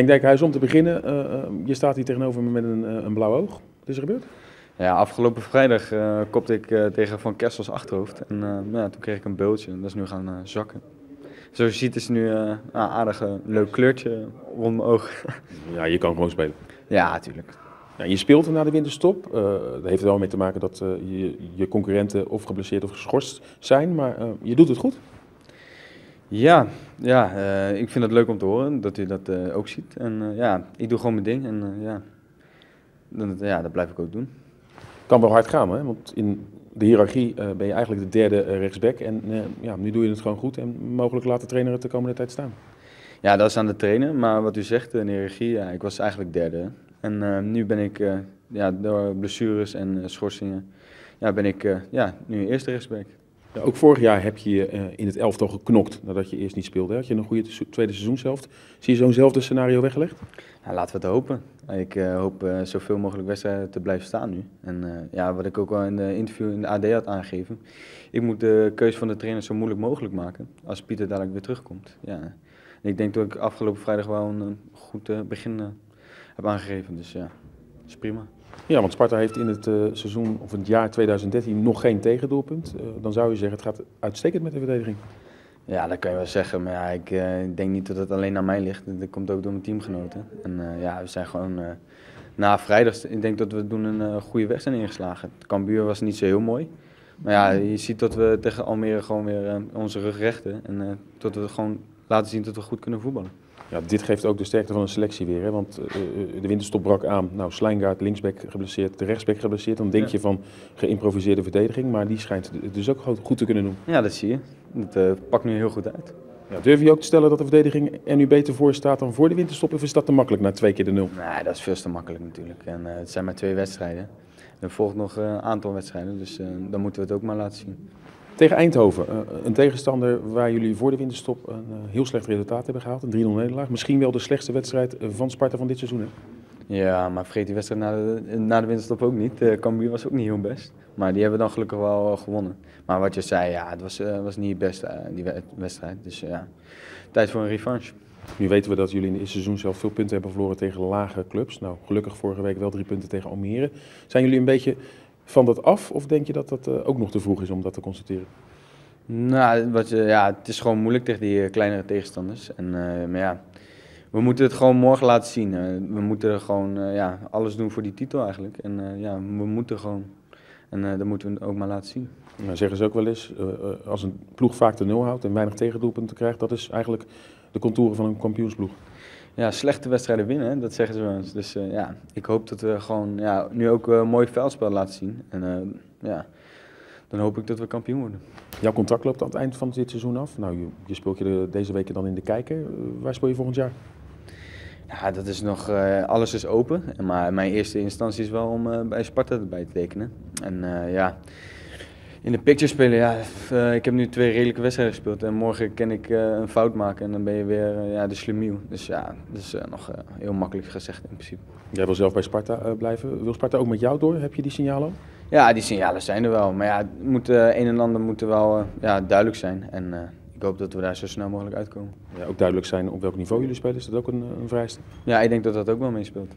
Henk Dijkhuis, om te beginnen, uh, uh, je staat hier tegenover me met een, uh, een blauw oog. Wat is er gebeurd? Ja, afgelopen vrijdag kopte ik tegen Van Kessels achterhoofd. En ja, toen kreeg ik een beeldje en dat is nu gaan zakken. Zoals je ziet is nu een aardig leuk kleurtje rond mijn oog. ja, je kan gewoon spelen. Ja, natuurlijk. Ja, je speelt na de winterstop. dat heeft er wel mee te maken dat je, je concurrenten of geblesseerd of geschorst zijn. Maar je doet het goed. Ja, ja uh, ik vind het leuk om te horen dat u dat uh, ook ziet. En uh, ja, ik doe gewoon mijn ding en ja, dan, ja, dat blijf ik ook doen. Kan wel hard gaan, hè? want in de hiërarchie ben je eigenlijk de derde rechtsback. En ja, nu doe je het gewoon goed en mogelijk laat de trainer het de komende tijd staan. Ja, dat is aan de trainer, maar wat u zegt, in de hiërarchie, ja, ik was eigenlijk derde. En nu ben ik ja, door blessures en schorsingen, ja, ben ik ja, nu eerste rechtsback. Ja, ook vorig jaar heb je uh, in het elftal geknokt nadat je eerst niet speelde. Had je een goede tweede seizoenshelft. Zie je zo'nzelfde scenario weggelegd? Ja, laten we het hopen. Ik uh, hoop uh, zoveel mogelijk wedstrijden te blijven staan nu. En ja, wat ik ook al in de interview in de AD had aangegeven. Ik moet de keuze van de trainer zo moeilijk mogelijk maken als Pieter dadelijk weer terugkomt. Ja. En ik denk dat ik afgelopen vrijdag wel een goed begin heb aangegeven. Dus ja, dat is prima. Ja, want Sparta heeft in het uh, seizoen of het jaar 2013 nog geen tegendoelpunt. Uh, dan zou je zeggen, het gaat uitstekend met de verdediging. Ja, dat kan je wel zeggen. Maar ja, ik, ik denk niet dat het alleen aan mij ligt. Dat komt ook door mijn teamgenoten. En ja, we zijn gewoon na vrijdag, ik denk dat we doen een goede weg zijn ingeslagen. Het Cambuur was niet zo heel mooi. Maar ja, je ziet dat we tegen Almere gewoon weer onze rug rechten. En dat we gewoon laten zien dat we goed kunnen voetballen. Ja, dit geeft ook de sterkte van een selectie weer. Hè? Want uh, de winterstop brak aan. Nou, Slijngaard, linksback geblesseerd, de rechtsback geblesseerd. Dan denk je van geïmproviseerde verdediging. Maar die schijnt dus ook goed te kunnen doen. Ja, dat zie je. Het uh, pakt nu heel goed uit. Ja, durf je ook te stellen dat de verdediging er nu beter voor staat dan voor de winterstop? Of is dat te makkelijk na twee keer de nul? Nee, dat is veel te makkelijk natuurlijk. En, uh, het zijn maar twee wedstrijden. Er volgt nog een aantal wedstrijden. Dus dan moeten we het ook maar laten zien. Tegen Eindhoven, eh, een tegenstander waar jullie voor de winterstop een eh, heel slecht resultaat hebben gehaald. Een 3-0 nederlaag. Misschien wel de slechtste wedstrijd eh, van Sparta van dit seizoen. Hè? Ja, maar vergeet die wedstrijd na de, na de winterstop ook niet. Uh, Cambuur was ook niet heel best. Maar die hebben we dan gelukkig wel gewonnen. Maar wat je zei, ja, het was, was niet best, die wedstrijd. Dus ja, tijd voor een revanche. Nu weten we dat jullie in het seizoen zelf veel punten hebben verloren tegen lage clubs. Nou, gelukkig vorige week wel drie punten tegen Almere. Zijn jullie een beetje van dat af? Of denk je dat dat uh, ook nog te vroeg is om dat te constateren? Nou, wat je, ja, het is gewoon moeilijk tegen die uh, kleinere tegenstanders. En, uh, maar ja, we moeten het gewoon morgen laten zien. we moeten gewoon ja, alles doen voor die titel eigenlijk. En ja, we moeten gewoon. En dat moeten we ook maar laten zien. Nou, zeggen ze ook wel eens, als een ploeg vaak de nul houdt en weinig tegendoelpunten krijgt, dat is eigenlijk de contouren van een kampioensploeg ja, slechte wedstrijden winnen, dat zeggen ze wel eens. Dus uh, ja, ik hoop dat we gewoon ja, nu ook een mooi veldspel laten zien. En uh, ja, dan hoop ik dat we kampioen worden. Jouw contract loopt aan het eind van dit seizoen af. Nou, je, je speelt je deze weken dan in de kijker. Uh, waar speel je volgend jaar? Ja, dat is nog, alles is open. Maar mijn eerste instantie is wel om bij Sparta erbij te tekenen. En ja, in de picture spelen, ja, uh, ik heb nu twee redelijke wedstrijden gespeeld. En morgen kan ik uh, een fout maken en dan ben je weer uh, ja, de slimiel. Dus ja, dat is nog heel makkelijk gezegd in principe. Jij wil zelf bij Sparta blijven. Wil Sparta ook met jou door? Heb je die signalen Ja, die signalen zijn er wel. Maar ja, moet, een en ander moet wel ja, duidelijk zijn. En ik hoop dat we daar zo snel mogelijk uitkomen. Ja, ook duidelijk zijn op welk niveau jullie spelen. Is dat ook een, een vereiste? Ja, ik denk dat dat ook wel meespeelt.